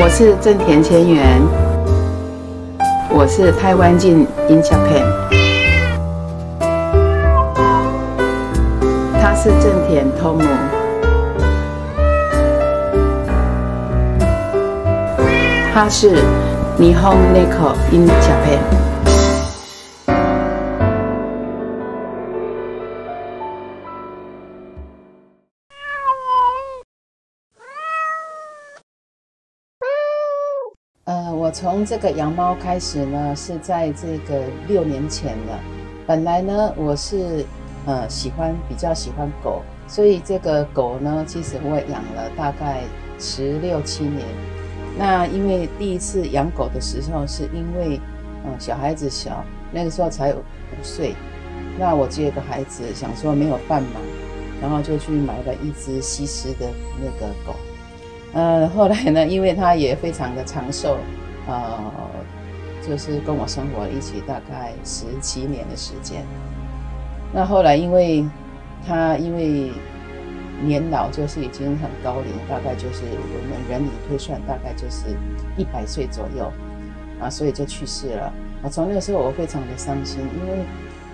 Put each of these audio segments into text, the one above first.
我是正田千元，我是台湾进 in Japan，他是正田 Tom，他是霓虹 Nico in Japan。我从这个养猫开始呢，是在这个六年前了。本来呢，我是呃喜欢比较喜欢狗，所以这个狗呢，其实我养了大概十六七年。那因为第一次养狗的时候，是因为嗯小孩子小，那个时候才五岁。那我接个孩子，想说没有饭嘛，然后就去买了一只西施的那个狗。呃，后来呢，因为他也非常的长寿，呃，就是跟我生活一起大概十七年的时间。那后来因为他因为年老，就是已经很高龄，大概就是我们人理推算大概就是一百岁左右啊，所以就去世了。啊，从那个时候我非常的伤心，因为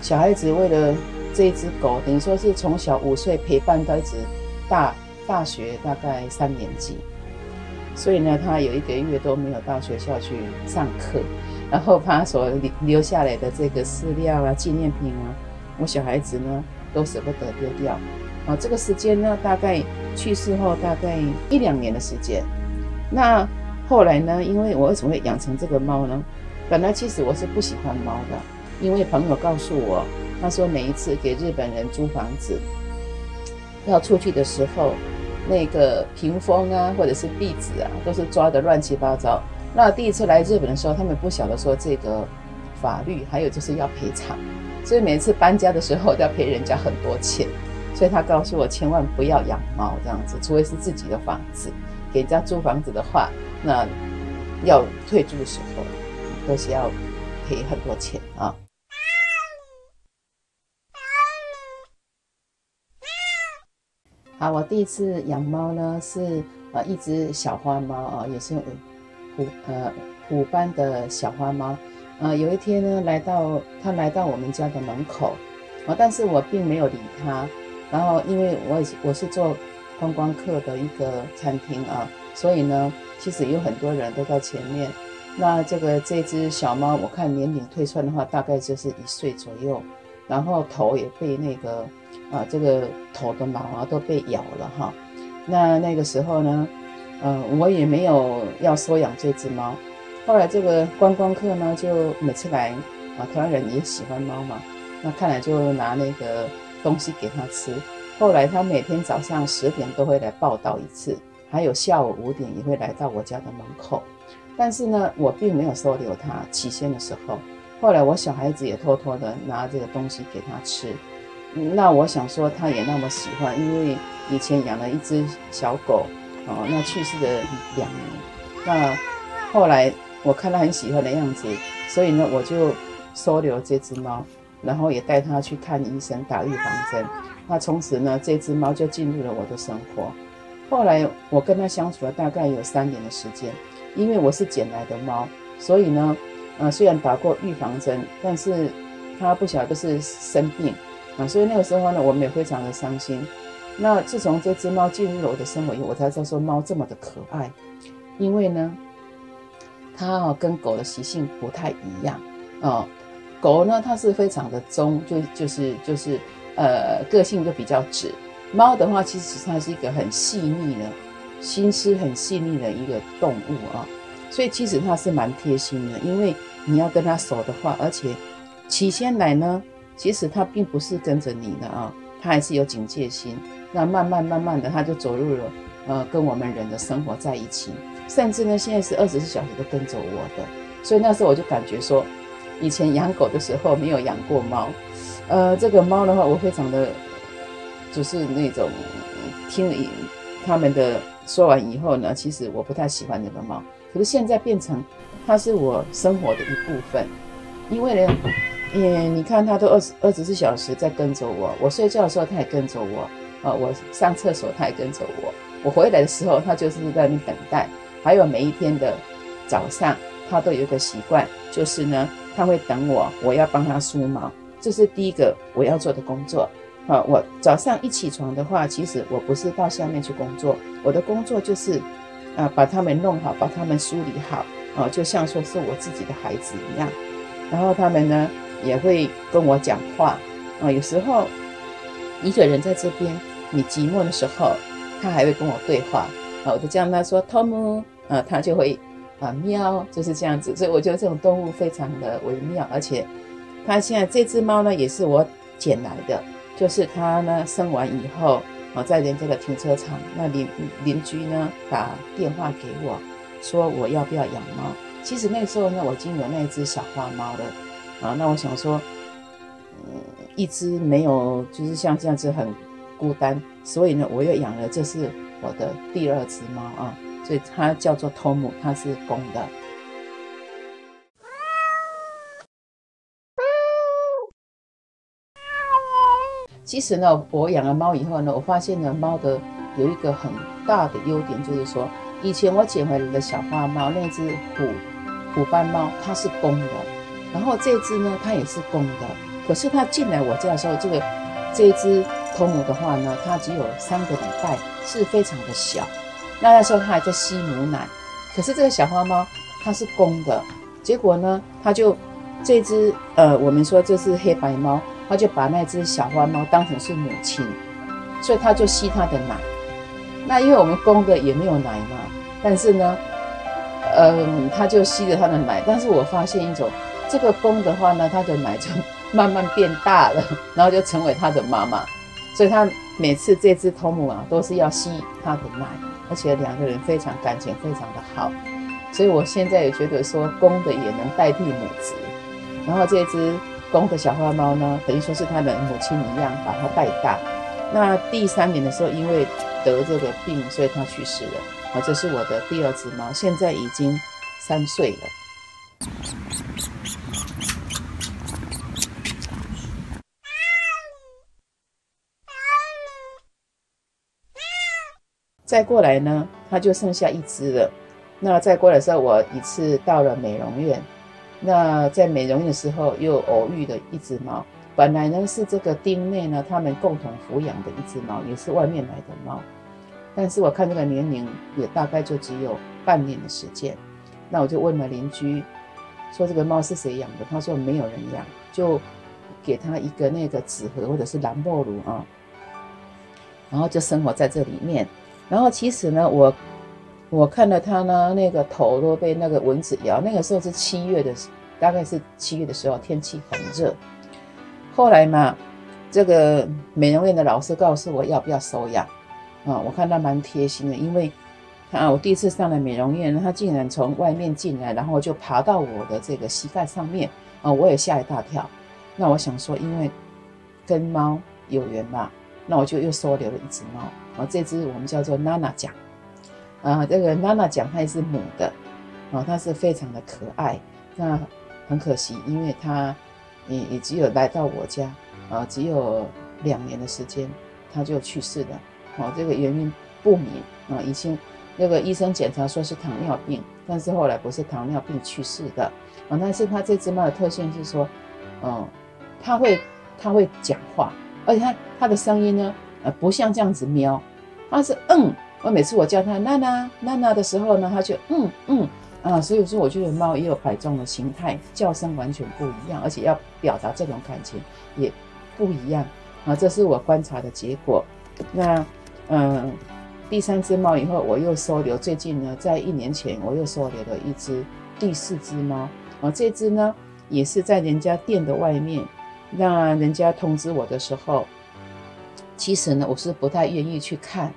小孩子为了这一只狗，等于说是从小五岁陪伴到一直大。大学大概三年级，所以呢，他有一个月都没有到学校去上课，然后他所留留下来的这个饲料啊、纪念品啊，我小孩子呢都舍不得丢掉。啊，这个时间呢，大概去世后大概一两年的时间。那后来呢，因为我为什么会养成这个猫呢？本来其实我是不喜欢猫的，因为朋友告诉我，他说每一次给日本人租房子要出去的时候。那个屏风啊，或者是壁纸啊，都是抓的乱七八糟。那第一次来日本的时候，他们不晓得说这个法律，还有就是要赔偿，所以每次搬家的时候都要赔人家很多钱。所以他告诉我，千万不要养猫这样子，除非是自己的房子，给人家租房子的话，那要退租的时候都是要赔很多钱啊。啊，我第一次养猫呢，是呃一只小花猫啊，也是虎呃虎斑的小花猫。呃，有一天呢，来到它来到我们家的门口，啊，但是我并没有理它。然后因为我我是做观光客的一个餐厅啊，所以呢，其实有很多人都在前面。那这个这只小猫，我看年龄推算的话，大概就是一岁左右，然后头也被那个。啊，这个头的毛啊都被咬了哈。那那个时候呢，嗯，我也没有要收养这只猫。后来这个观光客呢，就每次来啊，台湾人也喜欢猫嘛。那看来就拿那个东西给它吃。后来他每天早上十点都会来报道一次，还有下午五点也会来到我家的门口。但是呢，我并没有收留它。起先的时候，后来我小孩子也偷偷的拿这个东西给它吃。那我想说，他也那么喜欢，因为以前养了一只小狗，哦，那去世的两年，那后来我看他很喜欢的样子，所以呢，我就收留这只猫，然后也带它去看医生，打预防针。那从此呢，这只猫就进入了我的生活。后来我跟它相处了大概有三年的时间，因为我是捡来的猫，所以呢，呃，虽然打过预防针，但是它不晓得是生病。所以那个时候呢，我们也非常的伤心。那自从这只猫进入了我的生活以后，我才知道说猫这么的可爱。因为呢，它啊跟狗的习性不太一样啊。狗呢，它是非常的忠，就就是就是呃，个性就比较直。猫的话，其实它是一个很细腻的心思很细腻的一个动物啊。所以其实它是蛮贴心的，因为你要跟它熟的话，而且起先来呢。其实它并不是跟着你的啊，它还是有警戒心。那慢慢慢慢的，它就走入了呃跟我们人的生活在一起，甚至呢现在是二十四小时都跟着我的。所以那时候我就感觉说，以前养狗的时候没有养过猫，呃，这个猫的话，我非常的就是那种听了他们的说完以后呢，其实我不太喜欢那个猫。可是现在变成它是我生活的一部分，因为呢。耶，你看它都二十二十四小时在跟着我，我睡觉的时候它也跟着我，啊，我上厕所它也跟着我，我回来的时候它就是在那等待，还有每一天的早上，它都有一个习惯，就是呢，它会等我，我要帮它梳毛，这是第一个我要做的工作。啊，我早上一起床的话，其实我不是到下面去工作，我的工作就是，啊，把它们弄好，把它们梳理好，啊，就像说是我自己的孩子一样。然后他们呢也会跟我讲话，啊，有时候一个人在这边，你寂寞的时候，他还会跟我对话，啊，我就叫他说 Tom，啊，他就会啊喵，就是这样子。所以我觉得这种动物非常的微妙，而且它现在这只猫呢也是我捡来的。就是他呢，生完以后，啊，在人家的停车场，那邻邻居呢打电话给我，说我要不要养猫。其实那时候呢，我已经有那只小花猫了，啊，那我想说，嗯，一只没有，就是像这样子很孤单，所以呢，我又养了，这是我的第二只猫啊，所以它叫做托姆，它是公的。其实呢，我养了猫以后呢，我发现呢，猫的有一个很大的优点，就是说，以前我捡回来的小花猫，那只虎虎斑猫，它是公的，然后这只呢，它也是公的。可是它进来我家的时候，这个这只头母的话呢，它只有三个礼拜，是非常的小。那那时候它还在吸母奶。可是这个小花猫它是公的，结果呢，它就这只呃，我们说这是黑白猫。它就把那只小花猫当成是母亲，所以它就吸它的奶。那因为我们公的也没有奶嘛，但是呢，嗯，它就吸着它的奶。但是我发现一种，这个公的话呢，它的奶就慢慢变大了，然后就成为它的妈妈。所以它每次这只头母啊，都是要吸它的奶，而且两个人非常感情非常的好。所以我现在也觉得说，公的也能代替母职。然后这只。公的小花猫呢，等于说是它的母亲一样，把它带大。那第三年的时候，因为得这个病，所以它去世了。啊，这是我的第二只猫，现在已经三岁了。再过来呢，它就剩下一只了。那再过来的时候，我一次到了美容院。那在美容院的时候，又偶遇了一只猫。本来呢是这个丁妹呢，他们共同抚养的一只猫，也是外面来的猫。但是我看这个年龄也大概就只有半年的时间。那我就问了邻居，说这个猫是谁养的？他说没有人养，就给他一个那个纸盒或者是蓝墨炉啊，然后就生活在这里面。然后其实呢，我。我看到它呢，那个头都被那个蚊子咬。那个时候是七月的，大概是七月的时候，天气很热。后来嘛，这个美容院的老师告诉我要不要收养啊？我看他蛮贴心的，因为啊，我第一次上了美容院，他竟然从外面进来，然后就爬到我的这个膝盖上面啊，我也吓一大跳。那我想说，因为跟猫有缘嘛，那我就又收留了一只猫啊，这只我们叫做娜娜酱。啊，这个娜娜奖它也是母的，啊，它是非常的可爱。那很可惜，因为它也也只有来到我家，啊，只有两年的时间，它就去世了。哦，这个原因不明。啊，以前那个医生检查说是糖尿病，但是后来不是糖尿病去世的。啊，但是它这只猫的特性是说，嗯，它会它会讲话，而且它它的声音呢，呃，不像这样子喵，它是嗯。我每次我叫它娜娜娜娜的时候呢，它就嗯嗯啊，所以说我觉得猫也有百种的形态，叫声完全不一样，而且要表达这种感情也不一样啊，这是我观察的结果。那嗯，第三只猫以后我又收留，最近呢，在一年前我又收留了一只第四只猫啊，这只呢也是在人家店的外面，那人家通知我的时候，其实呢我是不太愿意去看。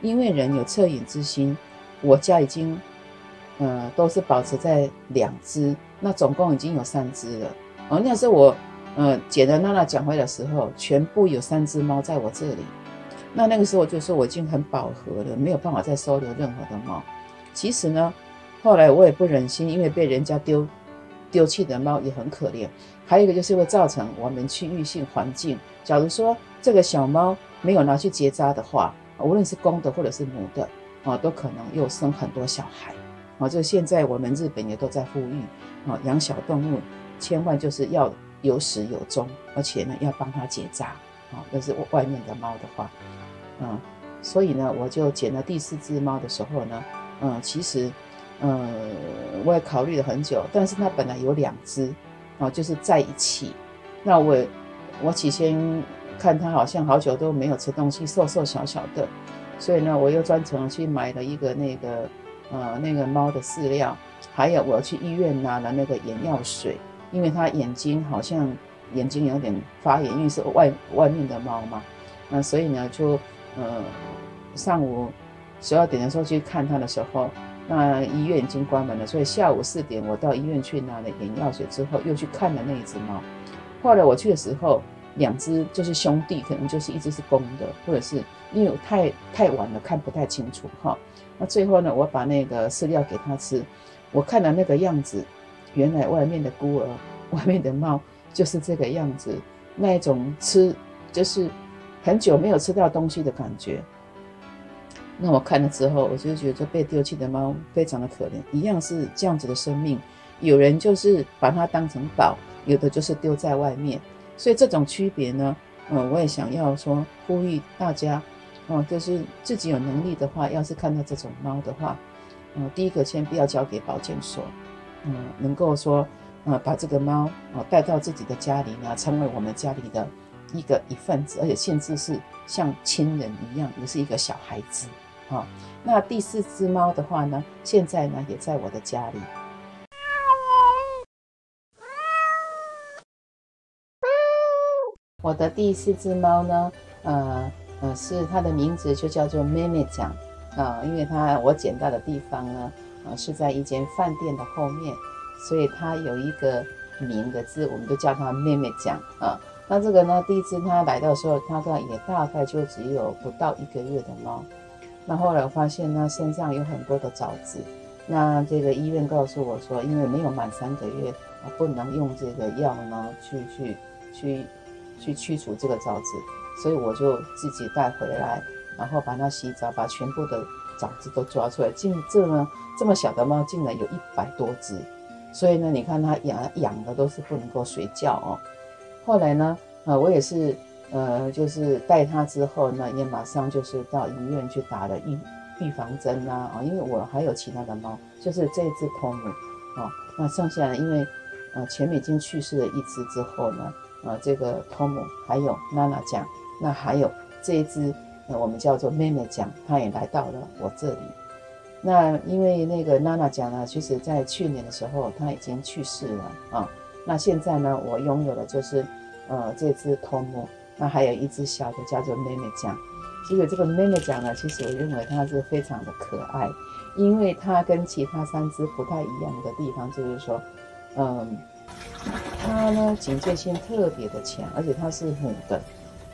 因为人有恻隐之心，我家已经，呃，都是保持在两只，那总共已经有三只了。哦，那时候我，呃，捡了娜娜讲回的时候，全部有三只猫在我这里。那那个时候就说我已经很饱和了，没有办法再收留任何的猫。其实呢，后来我也不忍心，因为被人家丢丢弃的猫也很可怜。还有一个就是会造成我们区域性环境。假如说这个小猫没有拿去结扎的话，无论是公的或者是母的，啊，都可能又生很多小孩。啊，就现在我们日本也都在呼吁，啊，养小动物千万就是要有始有终，而且呢要帮它结扎，啊，要是外面的猫的话，嗯，所以呢我就捡了第四只猫的时候呢，嗯，其实，嗯，我也考虑了很久，但是它本来有两只，啊，就是在一起，那我我起先看它好像好久都没有吃东西，瘦瘦小小的，所以呢我又专程去买了一个那个。呃，那个猫的饲料，还有我去医院拿了那个眼药水，因为它眼睛好像眼睛有点发炎，因为是外外面的猫嘛，那所以呢，就呃上午十二点的时候去看它的时候，那医院已经关门了，所以下午四点我到医院去拿了眼药水之后，又去看了那一只猫。后来我去的时候，两只就是兄弟，可能就是一只是公的，或者是因为太太晚了看不太清楚哈。那最后呢，我把那个饲料给它吃，我看了那个样子，原来外面的孤儿，外面的猫就是这个样子，那一种吃就是很久没有吃到东西的感觉。那我看了之后，我就觉得被丢弃的猫非常的可怜，一样是这样子的生命，有人就是把它当成宝，有的就是丢在外面，所以这种区别呢，嗯，我也想要说呼吁大家。哦，就是自己有能力的话，要是看到这种猫的话，嗯，第一个先不要交给保健所，嗯，能够说，呃，把这个猫哦带到自己的家里呢，成为我们家里的一个一份子，而且甚至是像亲人一样，也是一个小孩子。好，那第四只猫的话呢，现在呢也在我的家里。我的第四只猫呢，呃。呃，是它的名字就叫做妹妹酱啊，因为它我捡到的地方呢，啊是在一间饭店的后面，所以它有一个名的字，我们都叫它妹妹酱啊。那这个呢，第一次它来到的时候，它大也大概就只有不到一个月的猫。那后来我发现它身上有很多的枣子，那这个医院告诉我说，因为没有满三个月，啊不能用这个药呢去去去去去除这个枣子。所以我就自己带回来，然后把它洗澡，把全部的枣子都抓出来。进这呢，这么小的猫进来有一百多只，所以呢，你看它养养的都是不能够睡觉哦。后来呢，呃，我也是，呃，就是带它之后呢，也马上就是到医院去打了预预防针啦啊，因为我还有其他的猫，就是这只托姆啊，那剩下因为呃前面已经去世了一只之后呢，呃，这个托姆还有娜娜酱。那还有这一只，呃，我们叫做妹妹酱，它也来到了我这里。那因为那个娜娜酱呢，其实在去年的时候，它已经去世了啊。那现在呢，我拥有的就是，呃，这只托姆。那还有一只小的叫做妹妹酱。其实这个妹妹酱呢，其实我认为它是非常的可爱，因为它跟其他三只不太一样的地方就是说，嗯，它呢警戒性特别的强，而且它是母的。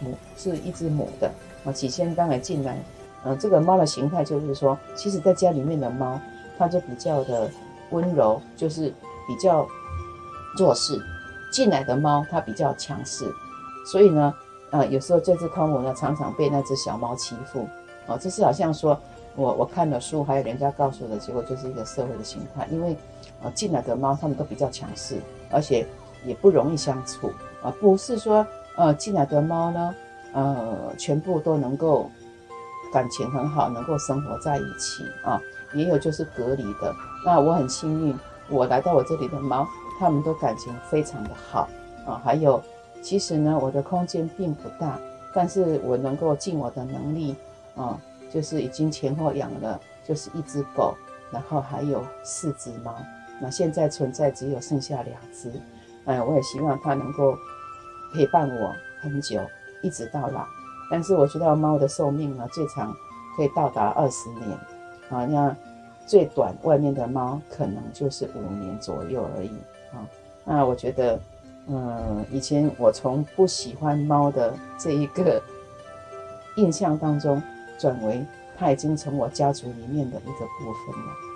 母是一只母的啊，起先当然进来，呃，这个猫的形态就是说，其实在家里面的猫，它就比较的温柔，就是比较弱势；进来的猫它比较强势，所以呢，呃，有时候这只汤姆呢常常被那只小猫欺负，哦，这是好像说我我看了书，还有人家告诉的结果，就是一个社会的形态，因为呃进来的猫它们都比较强势，而且也不容易相处啊，不是说。呃，进来的猫呢，呃，全部都能够感情很好，能够生活在一起啊。也有就是隔离的。那我很幸运，我来到我这里的猫，它们都感情非常的好啊。还有，其实呢，我的空间并不大，但是我能够尽我的能力啊，就是已经前后养了，就是一只狗，然后还有四只猫。那现在存在只有剩下两只，哎，我也希望它能够。陪伴我很久，一直到老。但是我知道猫的寿命呢，最长可以到达二十年，啊，那最短外面的猫可能就是五年左右而已，啊。那我觉得，嗯，以前我从不喜欢猫的这一个印象当中，转为它已经成我家族里面的一个部分了。